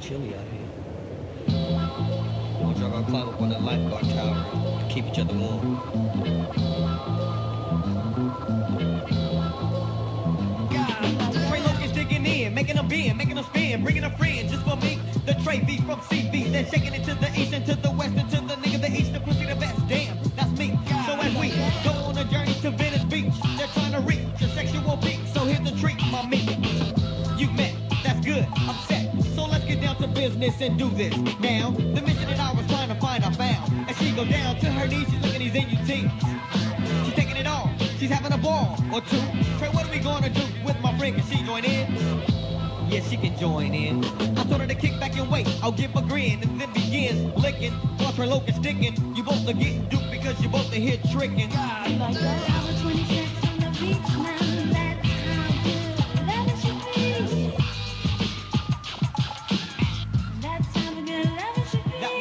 chilly out here. Don't y'all gonna climb up on that lifeguard tower. Keep each other warm. Locust digging in, making them spin, bringing a friend just for me. The Tray V from CV, then shaking it to the east upset. So let's get down to business and do this. Now, the mission that I was trying to find, I found. And she go down to her knees, she's looking these NUTs. She's taking it all. She's having a ball or two. Tray, what are we gonna do with my friend? Can she join in? Yeah, she can join in. I told her to kick back and wait. I'll give a grin and then begin licking. Watch her locust sticking. You both are getting duped because you both are here tricking. God, like that.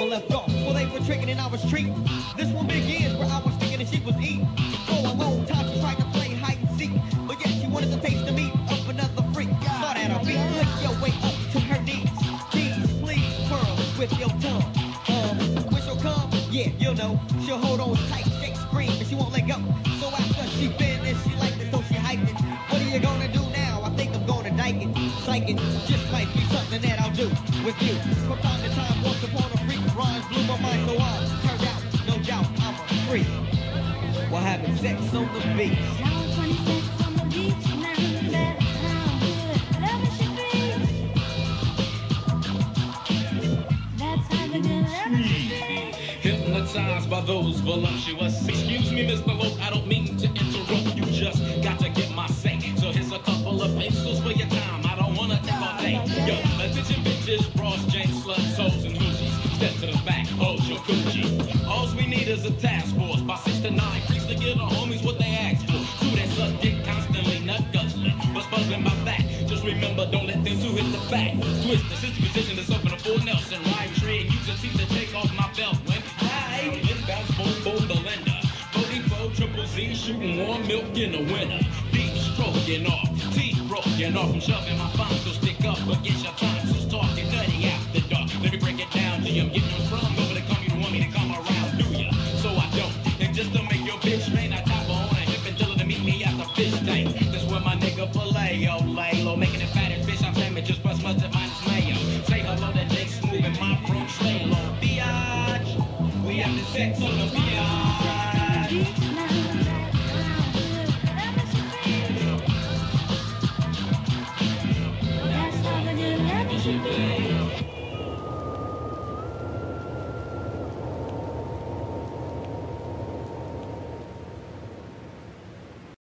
Left off. Well, they were tricking and I was treating. This one begins where I was thinking and she was eating. For a long time she tried to play hide and seek. But yet she wanted to taste the meat of another freak. Start at her feet, lick your way up to her knees. Please, please, twirl with your tongue. Um, when she'll come, yeah, you'll know. She'll hold on tight, shake, scream, and she won't let go. So after she finished, she liked it, so she hyped it. What are you gonna do now? I think I'm gonna dike it. Psych it, just might be something that I'll do with you. From time to time, once upon my mind, turned out, no doubt, I'm a freak. Sex on the beach. Now I'm 26 on the beach now. That's how good loving should be. That's how the good loving should be. Hypnotized by those voluptuous. Excuse me, Mr. Loc, I don't mean to interrupt. You just got to get my homies what they ask for. That suck dick constantly, nut guzzling. What's buzzing my back? Just remember, don't let them two hit the back. Twist the sister position that's up in a full Nelson. Ride and use your teeth to take off my belt. When I inbound, boom, boom, Belinda. 44 triple Z shooting warm milk in the winter. Deep stroking off, teeth broken off. I'm shoving my phone so stick up against your tongue. So talking nutty after dark. Let me break it down to you. I'm getting low. Making it fat and fish, I'm flaming. Just bust mustard minus mayo. Say hello to J-Smoov and my bro Slay Low. Biatch. We have the sex on